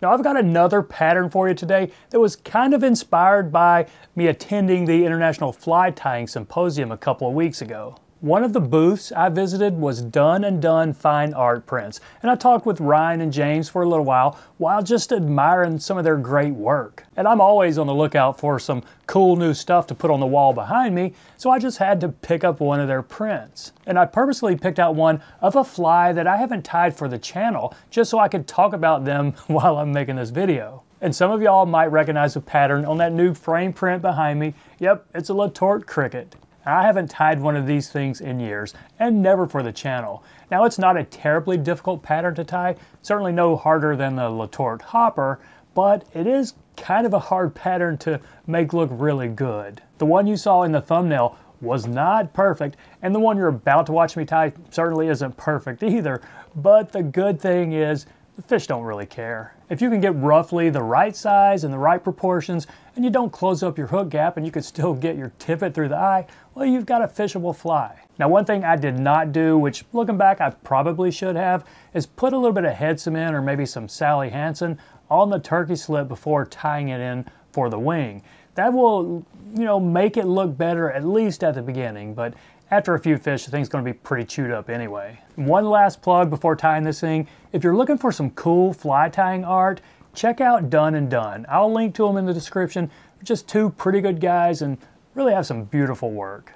Now I've got another pattern for you today that was kind of inspired by me attending the International Fly Tying Symposium a couple of weeks ago. One of the booths I visited was Dun and Dun Fine Art Prints, and I talked with Ryan and James for a little while while just admiring some of their great work. And I'm always on the lookout for some cool new stuff to put on the wall behind me, so I just had to pick up one of their prints. And I purposely picked out one of a fly that I haven't tied for the channel, just so I could talk about them while I'm making this video. And some of y'all might recognize the pattern on that new frame print behind me. Yep, it's a Letort cricket. I haven't tied one of these things in years, and never for the channel. Now it's not a terribly difficult pattern to tie, certainly no harder than the Letort Hopper, but it is kind of a hard pattern to make look really good. The one you saw in the thumbnail was not perfect, and the one you're about to watch me tie certainly isn't perfect either, but the good thing is the fish don't really care. If you can get roughly the right size and the right proportions, and you don't close up your hook gap and you can still get your tippet through the eye, well, you've got a fishable fly. Now, one thing I did not do, which looking back I probably should have, is put a little bit of head cement or maybe some Sally Hansen on the turkey slip before tying it in for the wing. That will, you know, make it look better at least at the beginning, but after a few fish, the thing's going to be pretty chewed up anyway. One last plug before tying this thing. If you're looking for some cool fly tying art, check out Dun and Dun. I'll link to them in the description. Just two pretty good guys and really have some beautiful work.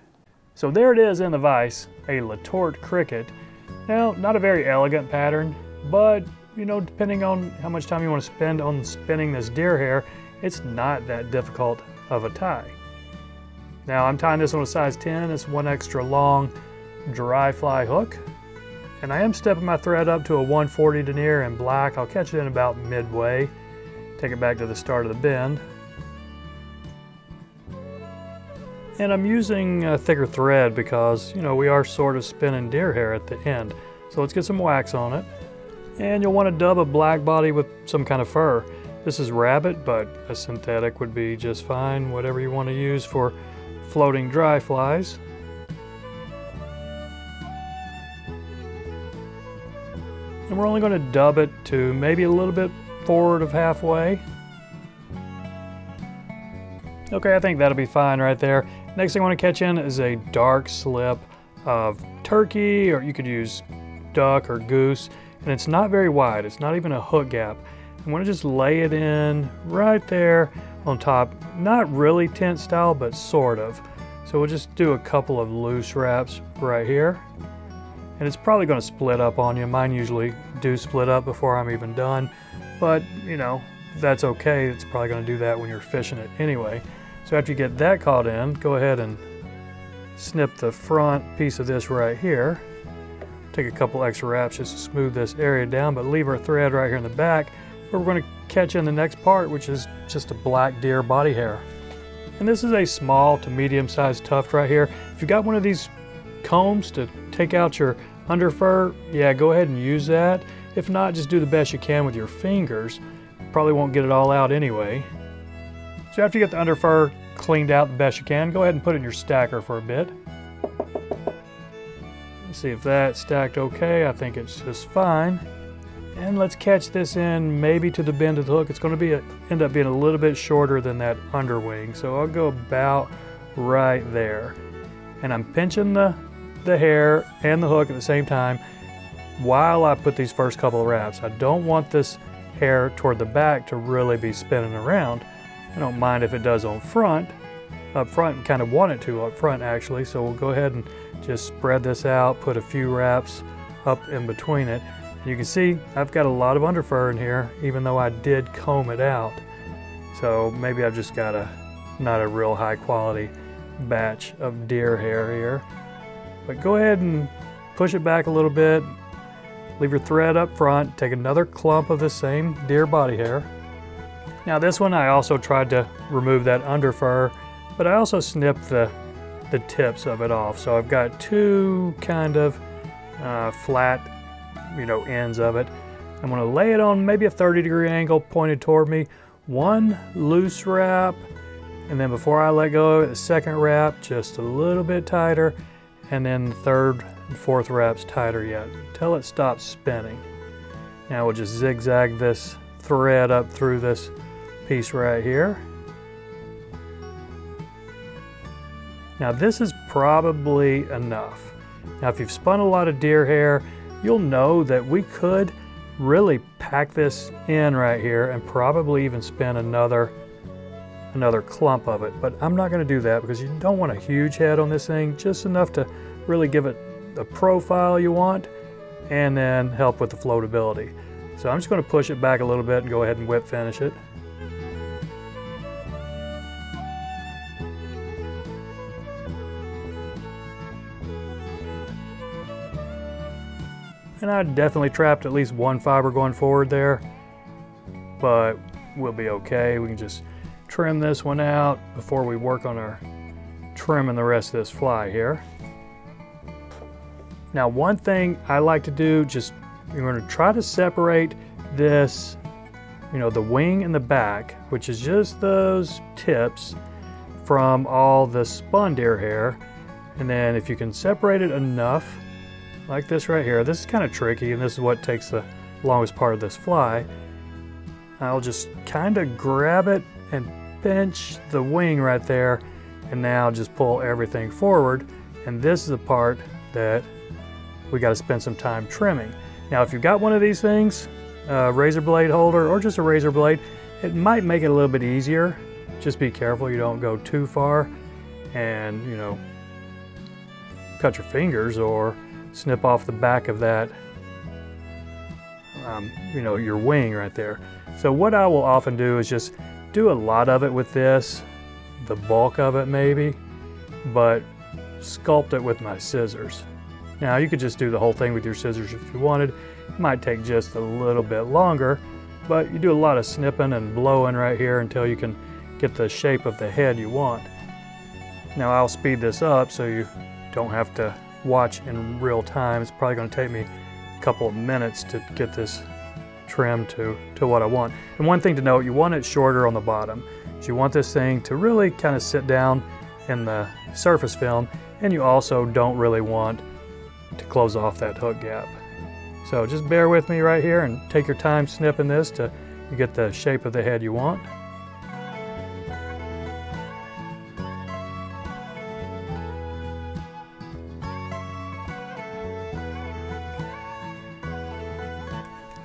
So there it is in the vise, a Letort cricket. Now, not a very elegant pattern, but you know, depending on how much time you want to spend on spinning this deer hair, it's not that difficult of a tie. Now I'm tying this on a size 10, it's one extra long dry fly hook. And I am stepping my thread up to a 140 denier in black. I'll catch it in about midway. Take it back to the start of the bend. And I'm using a thicker thread because, you know, we are sort of spinning deer hair at the end. So let's get some wax on it. And you'll want to dub a black body with some kind of fur. This is rabbit, but a synthetic would be just fine, whatever you want to use for floating dry flies. And we're only going to dub it to maybe a little bit forward of halfway. Okay, I think that'll be fine right there. Next thing I want to catch in is a dark slip of turkey, or you could use duck or goose, and it's not very wide. It's not even a hook gap. I'm to just lay it in right there on top. Not really tent style, but sort of. So we'll just do a couple of loose wraps right here. And it's probably going to split up on you. Mine usually do split up before I'm even done. But, you know, that's okay. It's probably going to do that when you're fishing it anyway. So after you get that caught in, go ahead and snip the front piece of this right here. Take a couple extra wraps just to smooth this area down, but leave our thread right here in the back we're going to catch in the next part, which is just a black deer body hair. And this is a small to medium sized tuft right here. If you got one of these combs to take out your under fur, yeah, go ahead and use that. If not, just do the best you can with your fingers. Probably won't get it all out anyway. So after you get the under fur cleaned out the best you can, go ahead and put it in your stacker for a bit. Let's see if that stacked okay. I think it's just fine. And let's catch this in maybe to the bend of the hook. It's going to be a, end up being a little bit shorter than that underwing. So I'll go about right there. And I'm pinching the, the hair and the hook at the same time while I put these first couple of wraps. I don't want this hair toward the back to really be spinning around. I don't mind if it does on front, up front, kind of want it to up front actually. So we'll go ahead and just spread this out, put a few wraps up in between it. You can see I've got a lot of underfur in here, even though I did comb it out. So maybe I've just got a not a real high quality batch of deer hair here. But go ahead and push it back a little bit. Leave your thread up front. Take another clump of the same deer body hair. Now this one I also tried to remove that underfur, but I also snipped the, the tips of it off. So I've got two kind of uh, flat you know, ends of it. I'm gonna lay it on maybe a 30 degree angle pointed toward me. One loose wrap, and then before I let go, the second wrap just a little bit tighter, and then the third and fourth wraps tighter yet, until it stops spinning. Now we'll just zigzag this thread up through this piece right here. Now this is probably enough. Now if you've spun a lot of deer hair, you'll know that we could really pack this in right here and probably even spin another another clump of it. But I'm not gonna do that because you don't want a huge head on this thing, just enough to really give it the profile you want and then help with the floatability. So I'm just gonna push it back a little bit and go ahead and whip finish it. And I definitely trapped at least one fiber going forward there, but we'll be okay. We can just trim this one out before we work on our trimming the rest of this fly here. Now one thing I like to do, just you're going to try to separate this, you know, the wing and the back, which is just those tips from all the spun deer hair. And then if you can separate it enough, like this right here, this is kind of tricky and this is what takes the longest part of this fly. I'll just kind of grab it and pinch the wing right there and now just pull everything forward. And this is the part that we got to spend some time trimming. Now, if you've got one of these things, a razor blade holder or just a razor blade, it might make it a little bit easier. Just be careful you don't go too far and, you know, cut your fingers or snip off the back of that, um, you know, your wing right there. So what I will often do is just do a lot of it with this, the bulk of it maybe, but sculpt it with my scissors. Now you could just do the whole thing with your scissors if you wanted. It might take just a little bit longer, but you do a lot of snipping and blowing right here until you can get the shape of the head you want. Now I'll speed this up so you don't have to watch in real time. It's probably going to take me a couple of minutes to get this trim to, to what I want. And one thing to note, you want it shorter on the bottom. So you want this thing to really kind of sit down in the surface film and you also don't really want to close off that hook gap. So just bear with me right here and take your time snipping this to get the shape of the head you want.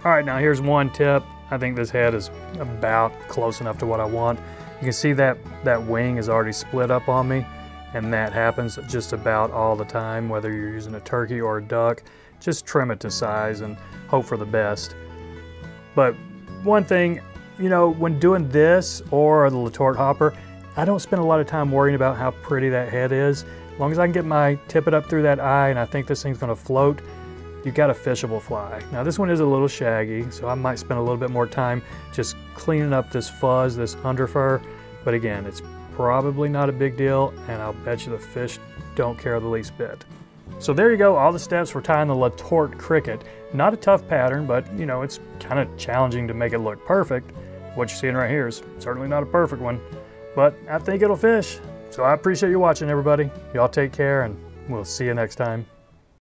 All right, now here's one tip. I think this head is about close enough to what I want. You can see that that wing is already split up on me and that happens just about all the time, whether you're using a turkey or a duck. Just trim it to size and hope for the best. But one thing, you know, when doing this or the Letort hopper, I don't spend a lot of time worrying about how pretty that head is. As long as I can get my tippet up through that eye and I think this thing's gonna float, you got a fishable fly. Now this one is a little shaggy, so I might spend a little bit more time just cleaning up this fuzz, this under fur. But again, it's probably not a big deal, and I'll bet you the fish don't care the least bit. So there you go, all the steps for tying the Letort cricket. Not a tough pattern, but you know, it's kind of challenging to make it look perfect. What you're seeing right here is certainly not a perfect one, but I think it'll fish. So I appreciate you watching, everybody. Y'all take care, and we'll see you next time.